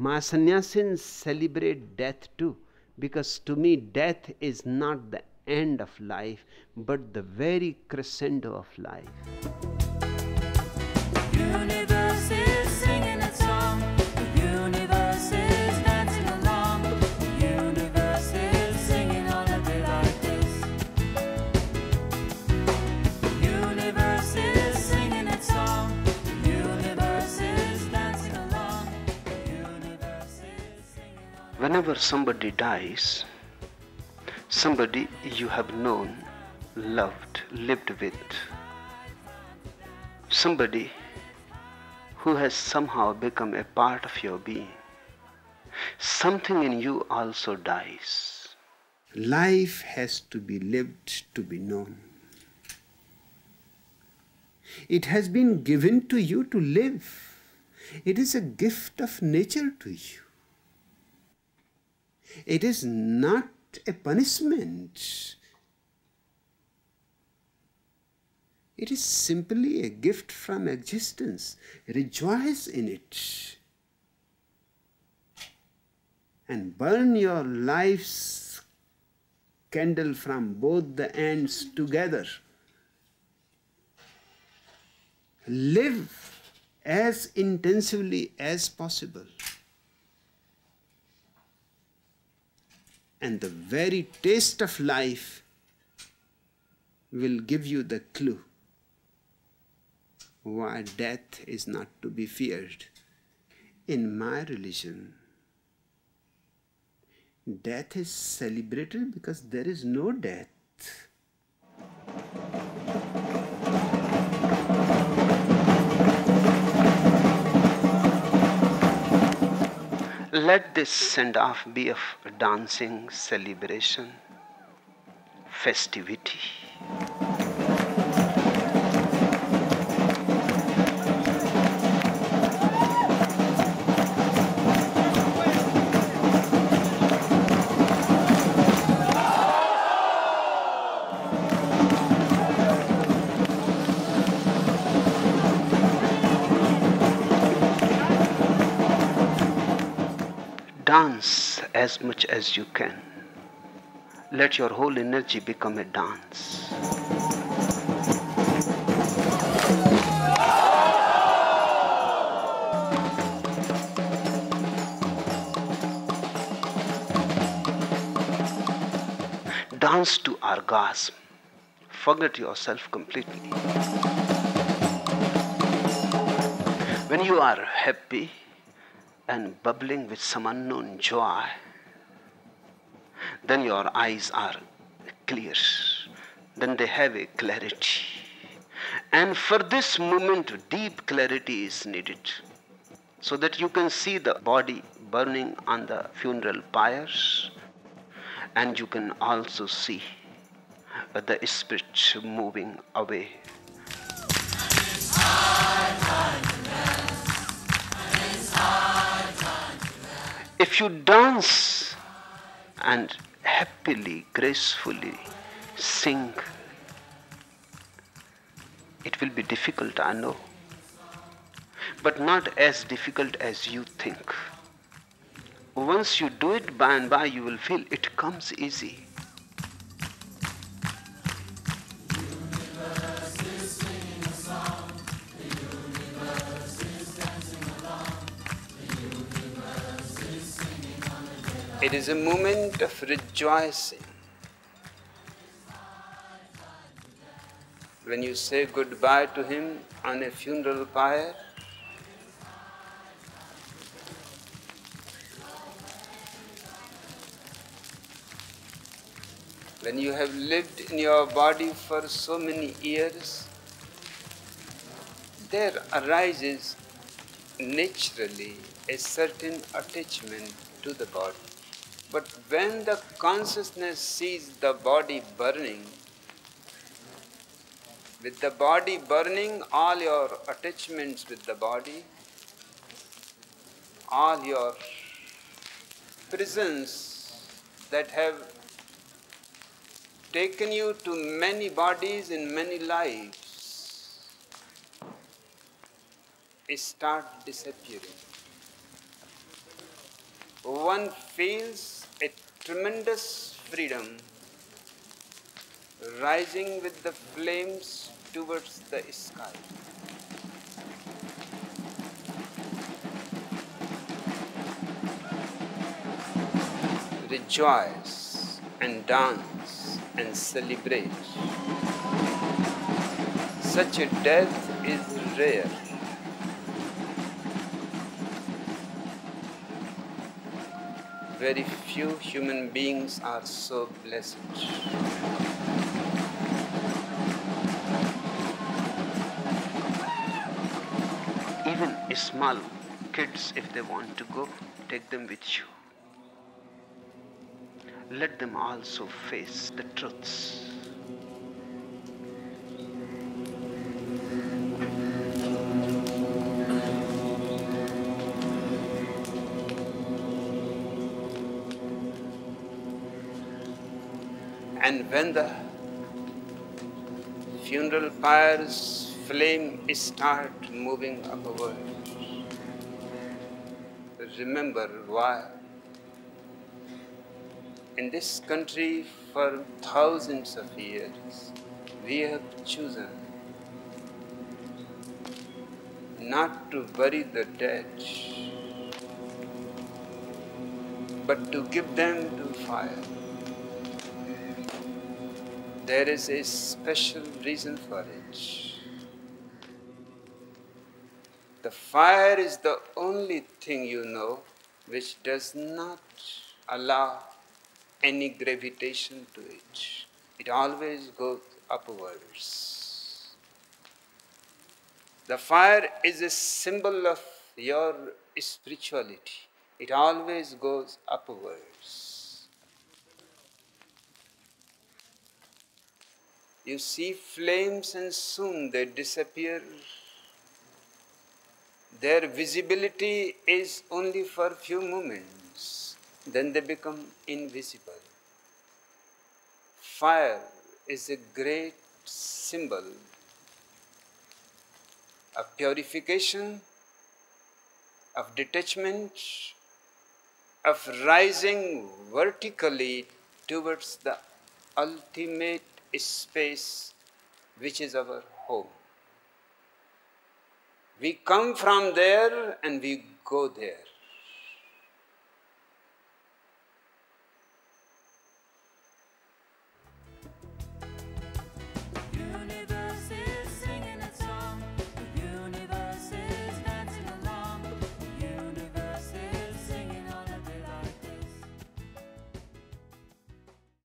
My sannyasins celebrate death too, because to me, death is not the end of life, but the very crescendo of life. Whenever somebody dies, somebody you have known, loved, lived with, somebody who has somehow become a part of your being, something in you also dies. Life has to be lived to be known. It has been given to you to live. It is a gift of nature to you. It is not a punishment. It is simply a gift from existence. Rejoice in it. And burn your life's candle from both the ends together. Live as intensively as possible. And the very taste of life will give you the clue why death is not to be feared. In my religion, death is celebrated because there is no death. Let this send off be of dancing, celebration, festivity. Dance as much as you can. Let your whole energy become a dance. Dance to orgasm. Forget yourself completely. When you are happy, and bubbling with some unknown joy, then your eyes are clear. Then they have a clarity. And for this moment, deep clarity is needed so that you can see the body burning on the funeral pyres and you can also see the spirit moving away. If you dance and happily, gracefully sing, it will be difficult, I know, but not as difficult as you think. Once you do it by and by, you will feel it comes easy. It is a moment of rejoicing. When you say goodbye to him on a funeral pyre, when you have lived in your body for so many years, there arises naturally a certain attachment to the body. But when the consciousness sees the body burning, with the body burning, all your attachments with the body, all your prisons that have taken you to many bodies in many lives start disappearing. one feels tremendous freedom rising with the flames towards the sky. Rejoice and dance and celebrate. Such a death is rare. Very few human beings are so blessed. Even small kids, if they want to go, take them with you. Let them also face the truths. And when the funeral pyre's flame start moving upward, remember why in this country for thousands of years we have chosen not to bury the dead but to give them to fire. There is a special reason for it. The fire is the only thing you know which does not allow any gravitation to it. It always goes upwards. The fire is a symbol of your spirituality. It always goes upwards. You see flames and soon they disappear. Their visibility is only for few moments, then they become invisible. Fire is a great symbol of purification, of detachment, of rising vertically towards the ultimate space which is our home. We come from there and we go there.